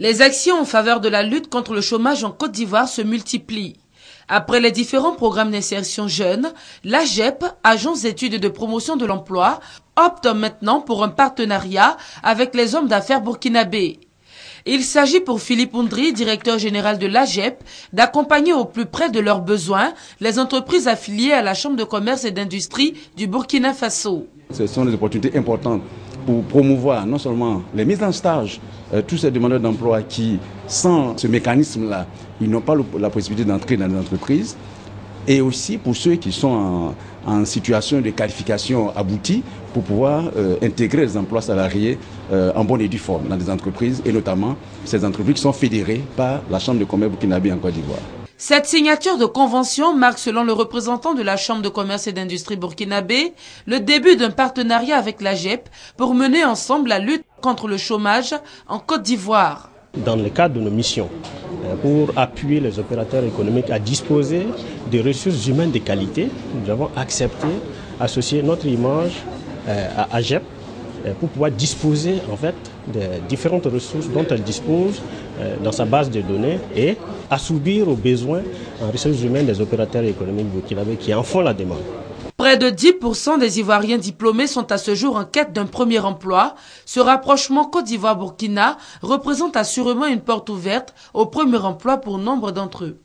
Les actions en faveur de la lutte contre le chômage en Côte d'Ivoire se multiplient. Après les différents programmes d'insertion jeunes, l'AGEP, Agence d'études de promotion de l'emploi, opte maintenant pour un partenariat avec les hommes d'affaires burkinabés. Il s'agit pour Philippe Ondry, directeur général de l'AGEP, d'accompagner au plus près de leurs besoins les entreprises affiliées à la Chambre de commerce et d'industrie du Burkina Faso. Ce sont des opportunités importantes pour promouvoir non seulement les mises en stage, euh, tous ces demandeurs d'emploi qui, sans ce mécanisme-là, ils n'ont pas la possibilité d'entrer dans les entreprises, et aussi pour ceux qui sont en, situation de qualification aboutie pour pouvoir euh, intégrer les emplois salariés euh, en bonne et due forme dans des entreprises, et notamment ces entreprises qui sont fédérées par la Chambre de commerce burkinabé en Côte d'Ivoire. Cette signature de convention marque, selon le représentant de la Chambre de commerce et d'industrie burkinabé, le début d'un partenariat avec la GEP pour mener ensemble la lutte contre le chômage en Côte d'Ivoire. Dans le cadre de nos missions, euh, pour appuyer les opérateurs économiques à disposer de ressources humaines de qualité, nous avons accepté associer notre image euh, à AGEP pour pouvoir disposer en fait des différentes ressources dont elle dispose euh, dans sa base de données et assouvir aux besoins en ressources humaines des opérateurs économiques burkinabés qui en font la demande. Près de 10% des Ivoiriens diplômés sont à ce jour en quête d'un premier emploi. Ce rapprochement Côte d'Ivoire-Burkina représente assurément une porte ouverte au premier emploi pour nombre d'entre eux.